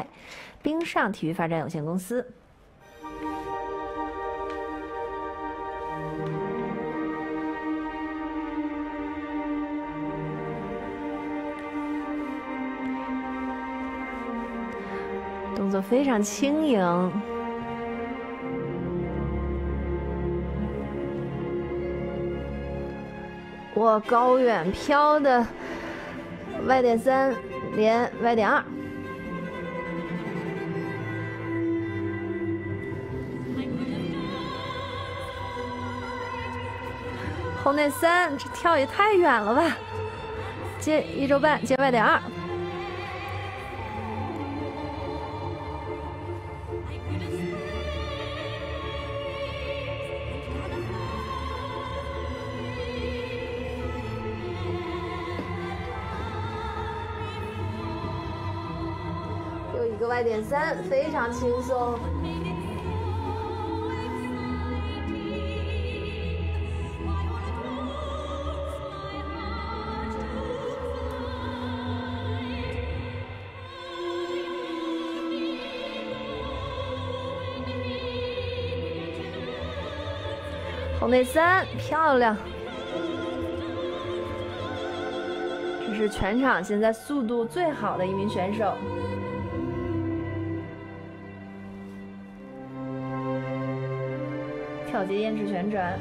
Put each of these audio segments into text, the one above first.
泰冰上体育发展有限公司。动作非常轻盈。我高远飘的 Y 点三连 Y 点二，后内三，这跳也太远了吧！接一周半，接 Y 点二。又一个 Y 点三，非常轻松。后内三，漂亮。这是全场现在速度最好的一名选手。跳接延迟旋转，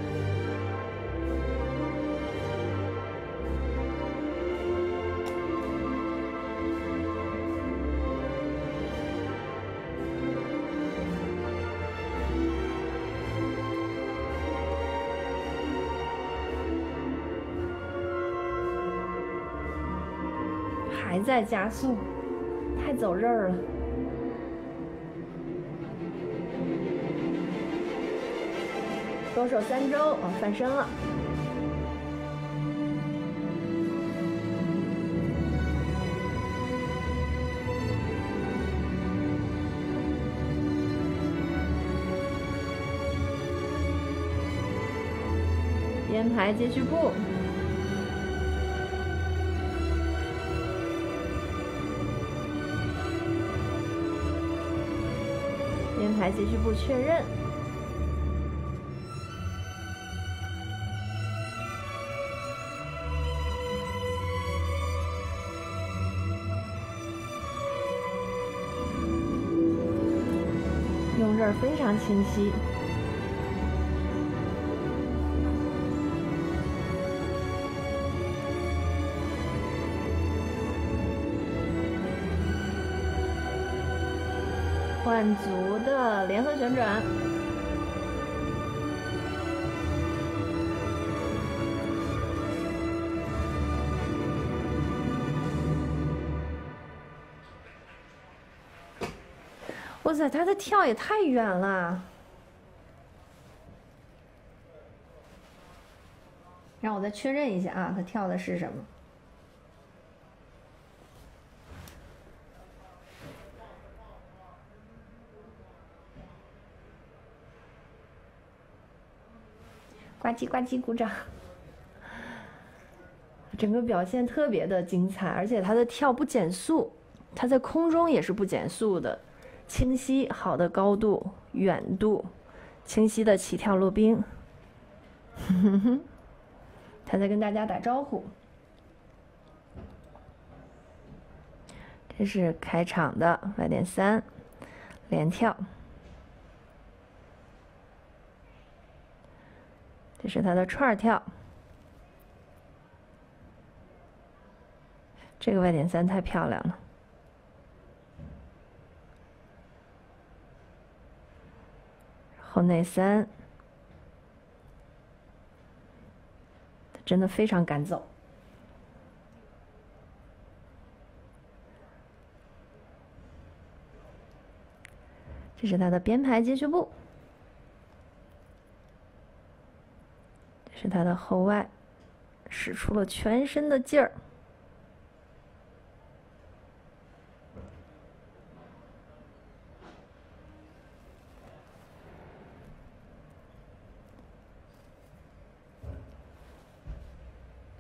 还在加速，太走刃儿了。勾手三周，哦，翻身了。编排接续步，平台继续不确认。用字非常清晰。满足的联合旋转，哇塞，他的跳也太远了！让我再确认一下啊，他跳的是什么？呱唧呱唧，鼓掌！整个表现特别的精彩，而且他的跳不减速，他在空中也是不减速的，清晰，好的高度、远度，清晰的起跳落冰。他在跟大家打招呼。这是开场的 Y 点三连跳。这是他的串跳，这个外点三太漂亮了，后内三，他真的非常敢走。这是他的编排接续步。是他的后外，使出了全身的劲儿。